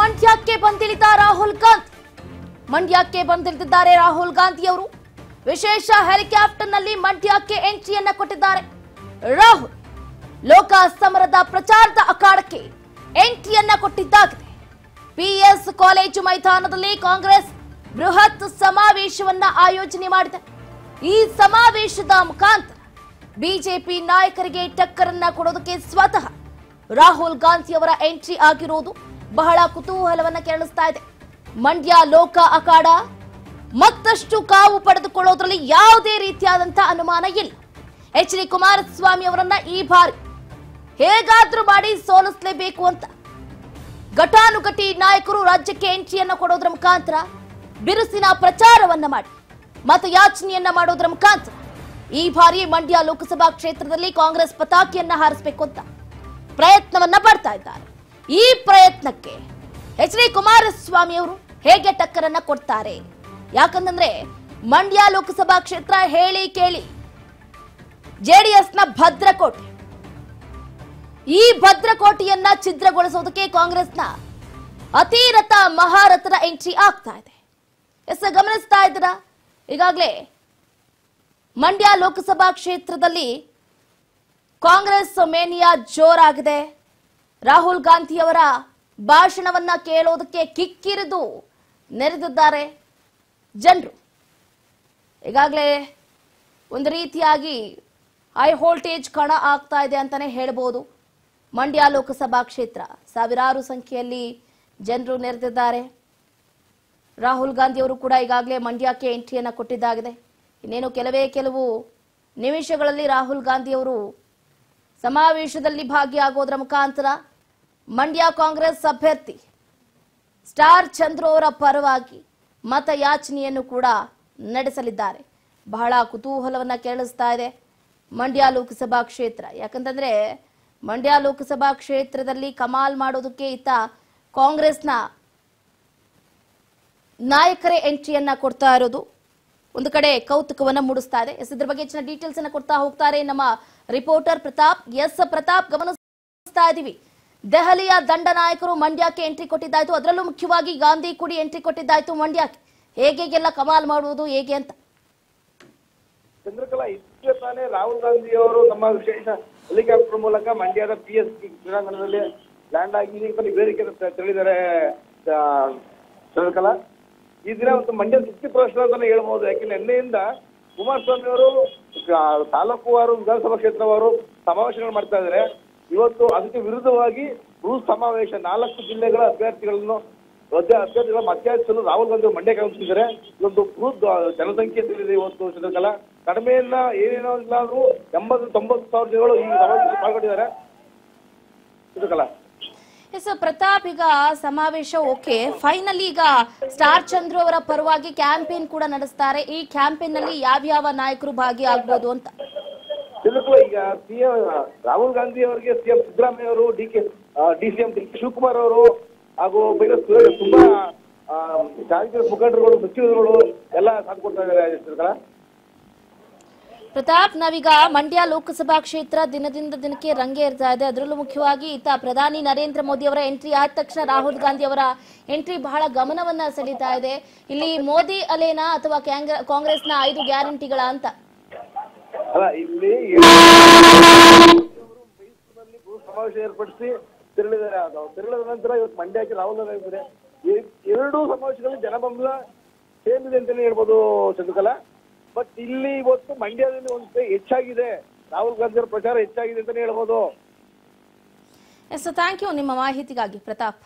ಮಂಡ್ಯಕ್ಕೆ ಬಂದಿಳಿದ ರಾಹುಲ್ ಗಾಂಧಿ. ಮಂಡ್ಯಕ್ಕೆ ಬಂದಿಳಿದಿದ್ದಾರೆ ರಾಹುಲ್ ಗಾಂಧಿ ಅವರು ವಿಶೇಷ ಹೆಲಿಕಾಪ್ಟರ್ನಲ್ಲಿ ಮಂಡ್ಯಕ್ಕೆ ಎಂಟ್ರಿಯನ್ನ ಕೊಟ್ಟಿದ್ದಾರೆ. ರಾಹುಲ್ ಲೋಕ ಸಮರದ ಪ್ರಚಾರದ ಅಖಾಡಕ್ಕೆ ಎಂಟ್ರಿಯನ್ನ ಕೊಟ್ಟಿದ್ದಾಗಿದೆ. ಪಿಎಸ್ ಕಾಲೇಜು ಮೈದಾನದಲ್ಲಿ ಕಾಂಗ್ರೆಸ್ ಬೃಹತ್ ಸಮಾವೇಶವನ್ನ ಆಯೋಜನೆ ಮಾಡಿದೆ. ಈ ಸಮಾವೇಶದ ಮುಖಾಂತರ ಬಿಜೆಪಿ ನಾಯಕರಿಗೆ ಟಕ್ಕರನ್ನ ಕೊಡೋದಕ್ಕೆ ಸ್ವತಃ ರಾಹುಲ್ ಗಾಂಧಿ ಅವರ ಎಂಟ್ರಿ ಆಗಿರೋದು. ಬಹಳ ಕುತೂಹಲವನ್ನ ಕೆರಳಿಸ್ತಾ ಇದೆ. ಮಂಡ್ಯ ಲೋಕ ಅಖಾಡ ಮತ್ತಷ್ಟು ಕಾವು ಪಡೆದುಕೊಳ್ಳೋದ್ರಲ್ಲಿ ಯಾವುದೇ ರೀತಿಯಾದಂತಹ ಅನುಮಾನ ಇಲ್ಲ. ಎಚ್ ಡಿ ಕುಮಾರಸ್ವಾಮಿ ಅವರನ್ನ ಈ ಬಾರಿ ಹೇಗಾದ್ರೂ ಮಾಡಿ ಸೋಲಿಸಲೇಬೇಕು ಅಂತ ಘಟಾನುಘಟಿ ನಾಯಕರು ರಾಜ್ಯಕ್ಕೆ ಎಂಟ್ರಿಯನ್ನ ಕೊಡೋದ್ರ ಮುಖಾಂತರ ಬಿರುಸಿನ ಪ್ರಚಾರವನ್ನ ಮಾಡಿ, ಮತಯಾಚನೆಯನ್ನ ಮಾಡೋದ್ರ ಮುಖಾಂತರ ಈ ಬಾರಿ ಮಂಡ್ಯ ಲೋಕಸಭಾ ಕ್ಷೇತ್ರದಲ್ಲಿ ಕಾಂಗ್ರೆಸ್ ಪತಾಕಿಯನ್ನ ಹಾರಿಸಬೇಕು ಅಂತ ಪ್ರಯತ್ನವನ್ನ ಪಡ್ತಾ ಇದ್ದಾರೆ. ಈ ಪ್ರಯತ್ನಕ್ಕೆ ಎಚ್ ಡಿ ಕುಮಾರಸ್ವಾಮಿ ಅವರು ಹೇಗೆ ಟಕ್ಕರನ್ನ ಕೊಡ್ತಾರೆ? ಯಾಕಂತಂದ್ರೆ ಮಂಡ್ಯ ಲೋಕಸಭಾ ಕ್ಷೇತ್ರ ಹೇಳಿ ಕೇಳಿ ಜೆಡಿಎಸ್ನ ಭದ್ರಕೋಟೆ. ಈ ಭದ್ರಕೋಟೆಯನ್ನ ಛಿದ್ರಗೊಳಿಸೋದಕ್ಕೆ ಕಾಂಗ್ರೆಸ್ನ ಅತಿರಥ ಮಹಾರಥರ ಎಂಟ್ರಿ ಆಗ್ತಾ ಇದೆ. ಎಸ್, ಗಮನಿಸ್ತಾ ಇದ್ದೀರಾ? ಈಗಾಗಲೇ ಮಂಡ್ಯ ಲೋಕಸಭಾ ಕ್ಷೇತ್ರದಲ್ಲಿ ಕಾಂಗ್ರೆಸ್ ಮೇನಿಯಾ ಜೋರಾಗಿದೆ. ರಾಹುಲ್ ಗಾಂಧಿ ಅವರ ಭಾಷಣವನ್ನ ಕೇಳೋದಕ್ಕೆ ಕಿಕ್ಕಿರಿದು ನೆರೆದಿದ್ದಾರೆ ಜನರು. ಈಗಾಗಲೇ ಒಂದು ರೀತಿಯಾಗಿ ಹೈ ವೋಲ್ಟೇಜ್ ಕಣ ಆಗ್ತಾ ಇದೆ ಅಂತಾನೆ ಹೇಳ್ಬೋದು. ಮಂಡ್ಯ ಲೋಕಸಭಾ ಕ್ಷೇತ್ರ ಸಾವಿರಾರು ಸಂಖ್ಯೆಯಲ್ಲಿ ಜನರು ನೆರೆದಿದ್ದಾರೆ. ರಾಹುಲ್ ಗಾಂಧಿ ಅವರು ಕೂಡ ಈಗಾಗಲೇ ಮಂಡ್ಯಕ್ಕೆ ಎಂಟ್ರಿಯನ್ನು ಕೊಟ್ಟಿದ್ದಾಗಿದೆ. ಇನ್ನೇನು ಕೆಲವೇ ಕೆಲವು ನಿಮಿಷಗಳಲ್ಲಿ ರಾಹುಲ್ ಗಾಂಧಿ ಅವರು ಸಮಾವೇಶದಲ್ಲಿ ಭಾಗಿಯಾಗೋದ್ರ ಮುಖಾಂತರ ಮಂಡ್ಯ ಕಾಂಗ್ರೆಸ್ ಅಭ್ಯರ್ಥಿ ಸ್ಟಾರ್ ಚಂದ್ರು ಅವರ ಪರವಾಗಿ ಮತಯಾಚನೆಯನ್ನು ಕೂಡ ನಡೆಸಲಿದ್ದಾರೆ. ಬಹಳ ಕುತೂಹಲವನ್ನ ಕೇಳಿಸ್ತಾ ಇದೆ ಮಂಡ್ಯ ಲೋಕಸಭಾ ಕ್ಷೇತ್ರ. ಯಾಕಂತಂದ್ರೆ ಮಂಡ್ಯ ಲೋಕಸಭಾ ಕ್ಷೇತ್ರದಲ್ಲಿ ಕಮಾಲ್ ಮಾಡೋದಕ್ಕೆ ಇತ್ತ ಕಾಂಗ್ರೆಸ್ನ ನಾಯಕರೇ ಎಂಟ್ರಿಯನ್ನ ಕೊಡ್ತಾ ಇರೋದು. ಒಂದು ಕಡೆ ಕೌತುಕವನ್ನ ಮೂಡಿಸ್ತಾ ಇದೆ. ಎಸ್, ಇದ್ರ ಬಗ್ಗೆ ಹೆಚ್ಚಿನ ಡೀಟೇಲ್ಸ್ ಅನ್ನ ಕೊಡ್ತಾ ಹೋಗ್ತಾರೆ ನಮ್ಮ ರಿಪೋರ್ಟರ್ ಪ್ರತಾಪ್. ಎಸ್, ಪ್ರತಾಪ್ ಗಮನಿಸ್ತಾ ಇದೀವಿ. ದೆಹಲಿಯ ದಂಡ ನಾಯಕರು ಮಂಡ್ಯಕ್ಕೆ ಎಂಟ್ರಿ ಕೊಟ್ಟಿದ್ದಾಯ್ತು. ಅದರಲ್ಲೂ ಮುಖ್ಯವಾಗಿ ಗಾಂಧಿ ಕುಡಿ ಎಂಟ್ರಿ ಕೊಟ್ಟಿದ್ದಾಯ್ತು ಮಂಡ್ಯಕ್ಕೆ. ಹೇಗೆ ಹೇಗೆಲ್ಲ ಕಮಾಲ್ ಮಾಡುವುದು ಹೇಗೆ ಅಂತ? ಚಂದ್ರಕಲಾ ಇಷ್ಟೇ ತಾನೇ ರಾಹುಲ್ ಗಾಂಧಿ ಅವರು ನಮ್ಮ ವಿಶೇಷ ಹೆಲಿಕಾಪ್ಟರ್ ಮೂಲಕ ಮಂಡ್ಯದ ಪಿ ಎಸ್ ಕ್ರೀಡಾಂಗಣದಲ್ಲಿ ಲ್ಯಾಂಡ್ ಆಗಿ ಬೇಡಿಕೆ ತಿಳಿದಿದ್ದಾರೆ ಆ, ಚಂದ್ರಕಲಾ. ಈ ದಿನ ಒಂದು ಮಂಡ್ಯ ಪ್ರಶ್ನೆ ಅಂತ ಹೇಳ್ಬೋದು. ಯಾಕೆಂದ್ರೆ ನಿನ್ನೆಯಿಂದ ಕುಮಾರಸ್ವಾಮಿ ಅವರು ತಾಲೂಕು ತಾಲೂಕುವಾರು ವಿಧಾನಸಭಾ ಕ್ಷೇತ್ರವಾರು ಸಮಾವೇಶಗಳು ಮಾಡ್ತಾ ಇದ್ದಾರೆ. ಇವತ್ತು ಅದಕ್ಕೆ ವಿರುದ್ಧವಾಗಿ ಭೂ ಸಮಾವೇಶ ನಾಲ್ಕು ಜಿಲ್ಲೆಗಳ ಅಭ್ಯರ್ಥಿಗಳನ್ನು ಅಭ್ಯ- ಅಭ್ಯರ್ಥಿಗಳ ಮತಯಾಚಿಸಲು ರಾಹುಲ್ ಗಾಂಧಿ ಮಂಡ್ಯ ಆಗಮಿಸಿದ್ದಾರೆ ಇವತ್ತು ಬೃಹತ್ ಜನಸಂಖ್ಯೆ ತಿಳಿದಿದೆ ಇವತ್ತು ಚಂದ್ರಕಲಾ ಕಡಿಮೆಯಿಂದ ಏನೇನೋ ಇಲ್ಲಾದ್ರೂ ಎಂಬತ್ತು, ತೊಂಬತ್ತು ಸಾವಿರ ಜನಗಳು ಈ ಸಮಾವೇಶದಲ್ಲಿ ಪಾಲ್ಗೊಂಡಿದ್ದಾರೆ. ಚಂದ್ರಕಲಾ ಎಸ್ ಪ್ರತಾಪ್, ಈಗ ಸಮಾವೇಶ ಓಕೆ. ಫೈನಲ್ ಈಗ ಸ್ಟಾರ್ ಚಂದ್ರು ಅವರ ಪರವಾಗಿ ಕ್ಯಾಂಪೇನ್ ಕೂಡ ನಡೆಸ್ತಾರೆ. ಈ ಕ್ಯಾಂಪೇನ್ನಲ್ಲಿ ಯಾವ್ಯಾವ ನಾಯಕರು ಭಾಗಿಯಾಗ್ಬೋದು ಅಂತ? ಚಂದ್ರಕಲಾ ಈಗ ಸಿಎಂ, ರಾಹುಲ್ ಗಾಂಧಿ ಅವರಿಗೆ ಸಿಎಂ ಸಿದ್ದರಾಮಯ್ಯ ಅವರು, D K D C M D K Shivakumar ಅವರು ಹಾಗೂ ಬೇರೆ ತುಂಬಾ ರಾಜಕೀಯ ಮುಖಂಡರುಗಳು ಸಚಿವರುಗಳು ಎಲ್ಲ ಸಾಥ್ ಕೊಡ್ತಾ ಇದ್ದಾರೆ ಸರ್ಕಾರ ಪ್ರತಾಪ್, ನಾವೀಗ ಮಂಡ್ಯ ಲೋಕಸಭಾ ಕ್ಷೇತ್ರ ದಿನದಿಂದ ದಿನಕ್ಕೆ ರಂಗೇರ್ತಾ ಇದೆ. ಅದರಲ್ಲೂ ಮುಖ್ಯವಾಗಿ ಇತ್ತ ಪ್ರಧಾನಿ ನರೇಂದ್ರ ಮೋದಿ ಅವರ ಎಂಟ್ರಿ ಆದ ತಕ್ಷಣ ರಾಹುಲ್ ಗಾಂಧಿ ಅವರ ಎಂಟ್ರಿ ಬಹಳ ಗಮನವನ್ನ ಸೆಳೀತಾ ಇದೆ. ಇಲ್ಲಿ ಮೋದಿ ಅಲೇನಾ ಅಥವಾ ಕಾಂಗ್ರೆಸ್ನ ಐದು ಗ್ಯಾರಂಟಿಗಳ ಅಂತ? ಅಲ್ಲ, ಇಲ್ಲಿ ಬೃಹತ್ ಸಮಾವೇಶ ಏರ್ಪಡಿಸಿ ತೆರಳಿದ್ದಾರೆ. ಅದು ತೆರಳಿದ ನಂತರ ಇವತ್ತು ಮಂಡ್ಯಕ್ಕೆ ರಾಹುಲ್ ಇದ್ದಾರೆ ಎರಡು ಸಮಾವೇಶಗಳಲ್ಲಿ ಜನಬಂಬಲ ಸೇಮ್ ಇದೆ ಅಂತಾನೆ ಹೇಳ್ಬೋದು ಚಂದ್ರಕಲಾ. ಬಟ್ ಇಲ್ಲಿ ಇವತ್ತು ಮಂಡ್ಯದಲ್ಲಿ ಒಂದು ಹೆಚ್ಚಾಗಿದೆ. ರಾಹುಲ್ ಗಾಂಧಿ ಅವರ ಪ್ರಚಾರ ಹೆಚ್ಚಾಗಿದೆ ಅಂತಾನೆ ಹೇಳ್ಬೋದು. ಎಸ್ ಥ್ಯಾಂಕ್ ಯು ನಿಮ್ಮ ಮಾಹಿತಿಗಾಗಿ ಪ್ರತಾಪ್.